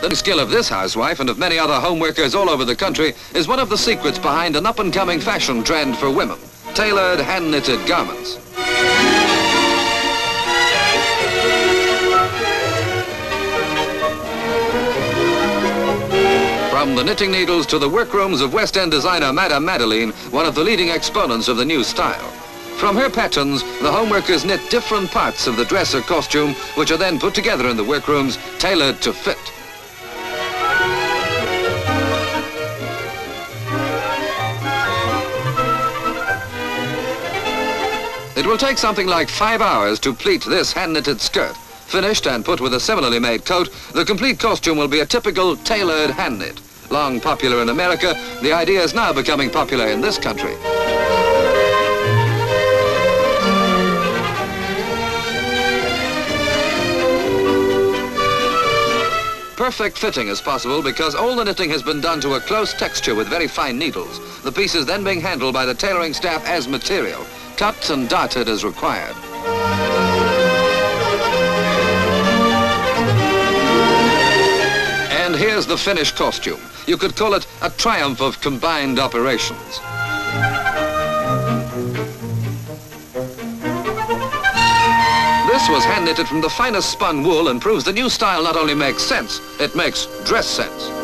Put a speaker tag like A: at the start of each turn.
A: The skill of this housewife and of many other homeworkers all over the country is one of the secrets behind an up-and-coming fashion trend for women, tailored hand-knitted garments. From the knitting needles to the workrooms of West End designer Madame Madeleine, one of the leading exponents of the new style. From her patterns, the homeworkers knit different parts of the dress or costume, which are then put together in the workrooms, tailored to fit. It will take something like five hours to pleat this hand-knitted skirt. Finished and put with a similarly made coat, the complete costume will be a typical tailored hand knit. Long popular in America, the idea is now becoming popular in this country. Perfect fitting is possible because all the knitting has been done to a close texture with very fine needles. The pieces then being handled by the tailoring staff as material, cut and darted as required. And here's the finished costume. You could call it a triumph of combined operations. This was hand knitted from the finest spun wool and proves the new style not only makes sense, it makes dress sense.